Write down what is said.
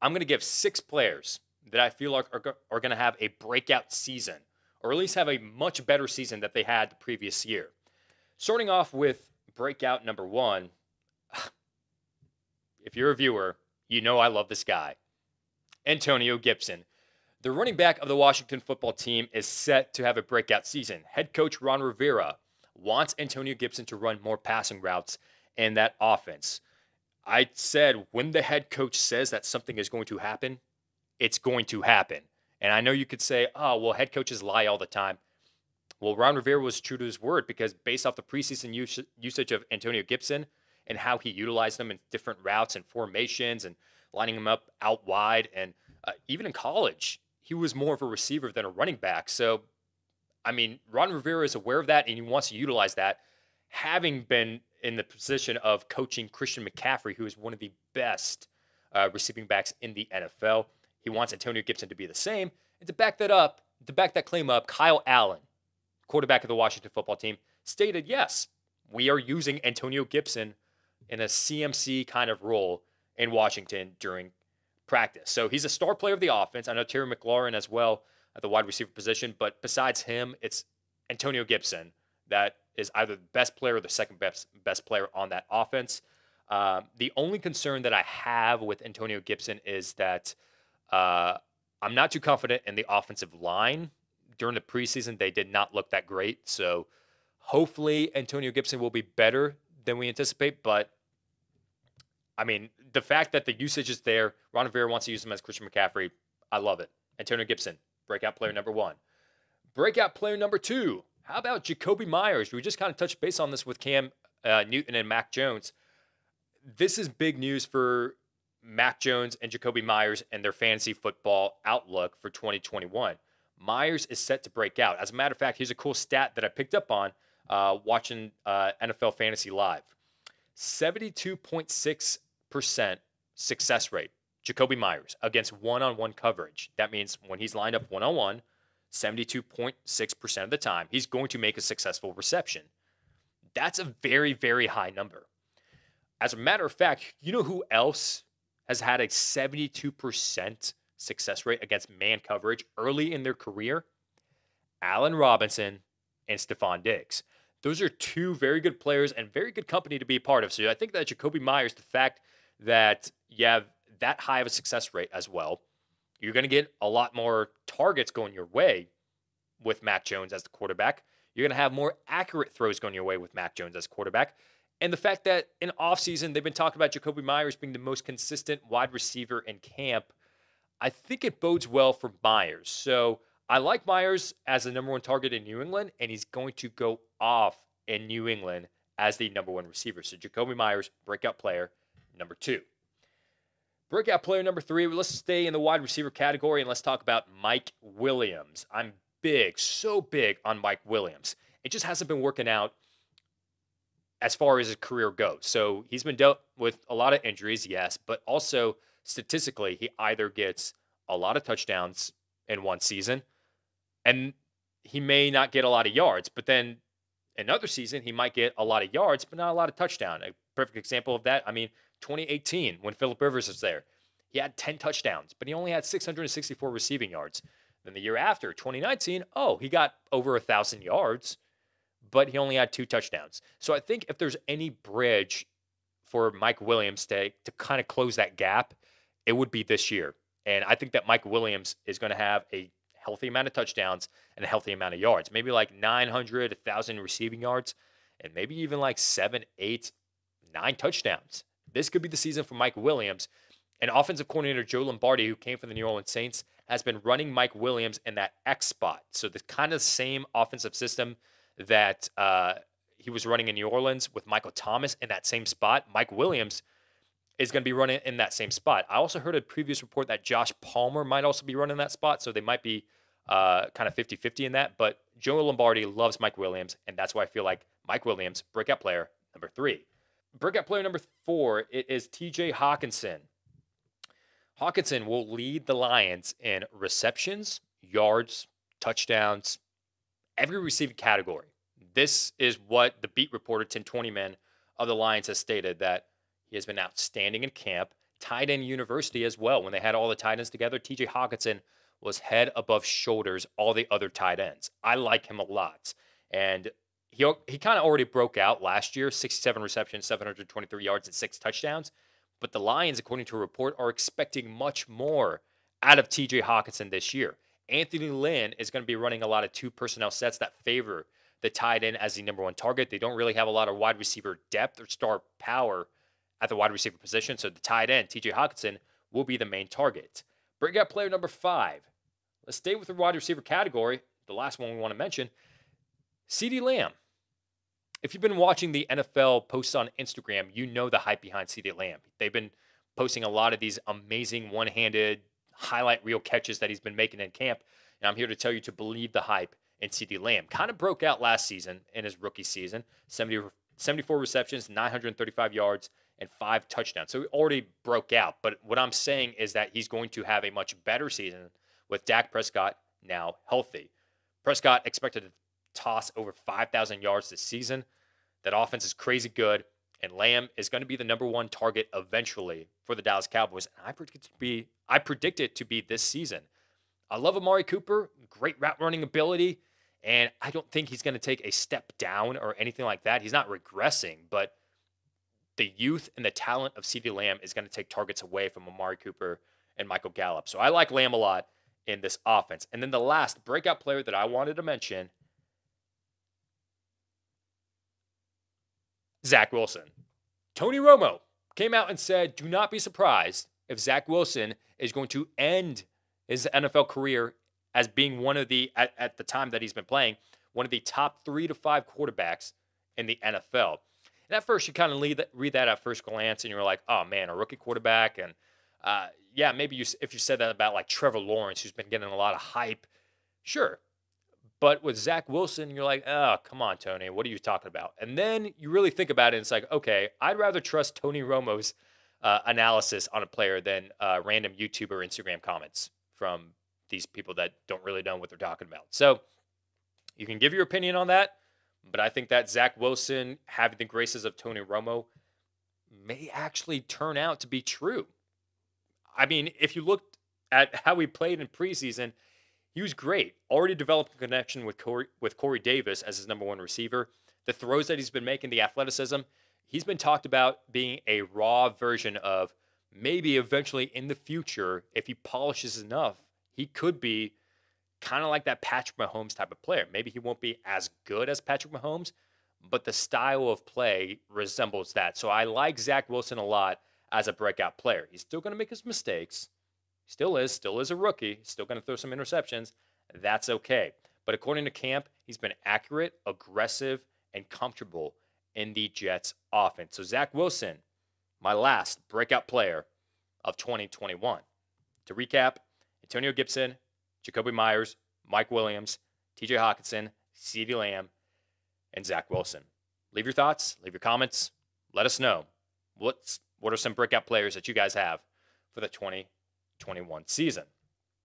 I'm going to give six players that I feel like are, are going to have a breakout season, or at least have a much better season that they had the previous year. Starting off with breakout number one. If you're a viewer, you know I love this guy. Antonio Gibson. The running back of the Washington football team is set to have a breakout season. Head coach Ron Rivera wants Antonio Gibson to run more passing routes in that offense. I said when the head coach says that something is going to happen, it's going to happen. And I know you could say, oh, well, head coaches lie all the time. Well, Ron Rivera was true to his word because based off the preseason use- usage of Antonio Gibson and how he utilized them in different routes and formations and lining him up out wide, and uh, even in college, he was more of a receiver than a running back. So, I mean, Ron Rivera is aware of that and he wants to utilize that, having been in the position of coaching Christian McCaffrey, who is one of the best uh, receiving backs in the NFL. He wants Antonio Gibson to be the same. And to back that up, to back that claim up, Kyle Allen, quarterback of the Washington football team, stated, yes, we are using Antonio Gibson in a CMC kind of role in Washington during practice. So he's a star player of the offense. I know Terry McLaurin as well at the wide receiver position, but besides him, it's Antonio Gibson that is either the best player or the second best best player on that offense. Um, the only concern that I have with Antonio Gibson is that uh, I'm not too confident in the offensive line. During the preseason, they did not look that great. So hopefully, Antonio Gibson will be better than we anticipate. But I mean, the fact that the usage is there, Ron Rivera wants to use him as Christian McCaffrey. I love it. Antonio Gibson, breakout player number one. Breakout player number two, how about Jakobi Meyers? We just kind of touched base on this with Cam uh, Newton and Mac Jones. This is big news for Mac Jones and Jakobi Meyers and their fantasy football outlook for 2021. Meyers is set to break out. As a matter of fact, here's a cool stat that I picked up on uh, watching uh, NFL Fantasy Live 72.6% success rate. Jakobi Meyers against one on one coverage. That means when he's lined up one on one, 72.6% of the time, he's going to make a successful reception. That's a very, very high number. As a matter of fact, you know who else has had a 72% success rate against man coverage early in their career? Allen Robinson and Stefon Diggs. Those are two very good players and very good company to be a part of. So I think that Jakobi Meyers, the fact that you have that high of a success rate as well, you're going to get a lot more targets going your way with Mac Jones as the quarterback. You're going to have more accurate throws going your way with Mac Jones as quarterback. And the fact that in offseason, they've been talking about Jakobi Meyers being the most consistent wide receiver in camp, I think it bodes well for Meyers. So I like Meyers as the number one target in New England, and he's going to go off in New England as the number one receiver. So Jakobi Meyers, breakout player number two. Breakout player number three, let's stay in the wide receiver category and let's talk about Mike Williams. I'm big, so big on Mike Williams. It just hasn't been working out as far as his career goes. So he's been dealt with a lot of injuries, yes, but also statistically, he either gets a lot of touchdowns in one season and he may not get a lot of yards, but then another season, he might get a lot of yards, but not a lot of touchdown. A perfect example of that, I mean, 2018 when Philip Rivers was there. He had 10 touchdowns, but he only had 664 receiving yards. Then the year after, 2019, oh, he got over a thousand yards, but he only had two touchdowns. So I think if there's any bridge for Mike Williams to, to kind of close that gap, it would be this year. And I think that Mike Williams is going to have a healthy amount of touchdowns and a healthy amount of yards, maybe like 900, 1,000 receiving yards, and maybe even like seven, eight, nine touchdowns. This could be the season for Mike Williams. And offensive coordinator Joe Lombardi, who came from the New Orleans Saints, has been running Mike Williams in that X spot. So the kind of same offensive system that uh, he was running in New Orleans with Michael Thomas in that same spot. Mike Williams is going to be running in that same spot. I also heard a previous report that Josh Palmer might also be running that spot. So they might be uh, kind of 50 50 in that. But Joe Lombardi loves Mike Williams. And that's why I feel like Mike Williams, breakout player number three. Breakout player number four it is TJ Hockenson. Hockenson will lead the Lions in receptions, yards, touchdowns, every receiving category. This is what the beat reporter Tim men of the Lions has stated that he has been outstanding in camp. tight end university as well. When they had all the tight ends together, TJ Hockenson was head above shoulders all the other tight ends. I like him a lot. And he, he kind of already broke out last year 67 receptions, 723 yards, and six touchdowns. But the Lions, according to a report, are expecting much more out of TJ Hockenson this year. Anthony Lynn is going to be running a lot of two personnel sets that favor the tight end as the number one target. They don't really have a lot of wide receiver depth or star power at the wide receiver position. So the tight end, TJ Hockenson will be the main target. Breakout player number five. Let's stay with the wide receiver category. The last one we want to mention CeeDee Lamb. If you've been watching the NFL posts on Instagram, you know the hype behind CeeDee Lamb. They've been posting a lot of these amazing one handed highlight reel catches that he's been making in camp. And I'm here to tell you to believe the hype in CeeDee Lamb. Kind of broke out last season in his rookie season 70, 74 receptions, 935 yards, and five touchdowns. So he already broke out. But what I'm saying is that he's going to have a much better season with Dak Prescott now healthy. Prescott expected toss over 5,000 yards this season. That offense is crazy good, and Lamb is going to be the number one target eventually for the Dallas Cowboys. And I predict it to be I predict it to be this season. I love Amari Cooper, great route running ability, and I don't think he's going to take a step down or anything like that. He's not regressing, but the youth and the talent of CeeDee Lamb is going to take targets away from Amari Cooper and Michael Gallup. So I like Lamb a lot in this offense. And then the last breakout player that I wanted to mention Zach Wilson. Tony Romo came out and said, do not be surprised if Zach Wilson is going to end his NFL career as being one of the, at, at the time that he's been playing, one of the top three to five quarterbacks in the NFL. And at first, you kind of read that, read that at first glance, and you're like, "Oh man, a rookie quarterback." And uh, yeah, maybe you if you said that about like Trevor Lawrence, who's been getting a lot of hype, sure. But with Zach Wilson, you're like, "Oh, come on, Tony, what are you talking about?" And then you really think about it, and it's like, okay, I'd rather trust Tony Romo's uh, analysis on a player than uh, random YouTube or Instagram comments from these people that don't really know what they're talking about. So you can give your opinion on that. But I think that Zach Wilson having the graces of Tony Romo may actually turn out to be true. I mean, if you looked at how he played in preseason, he was great. Already developed a connection with Corey, with Corey Davis as his number one receiver. The throws that he's been making, the athleticism, he's been talked about being a raw version of maybe eventually in the future, if he polishes enough, he could be kind of like that Patrick Mahomes type of player. Maybe he won't be as good as Patrick Mahomes, but the style of play resembles that. So I like Zach Wilson a lot as a breakout player. He's still going to make his mistakes. Still is, still is a rookie, still going to throw some interceptions. That's okay. But according to camp, he's been accurate, aggressive, and comfortable in the Jets offense. So Zach Wilson, my last breakout player of 2021. To recap, Antonio Gibson, Jakobi Meyers, Mike Williams, TJ Hockenson, CeeDee Lamb, and Zach Wilson. Leave your thoughts, leave your comments. Let us know what's what are some breakout players that you guys have for the 2021 season.